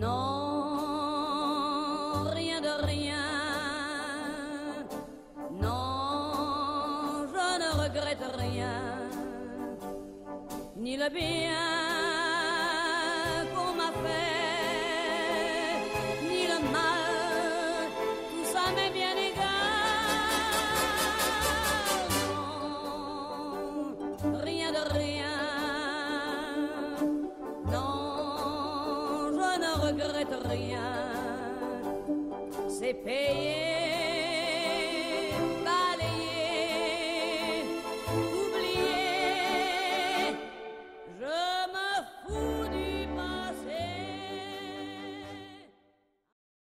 Non, rien de rien. Non, je ne regrette rien. Ni le bien. Regrette rien. C'est payé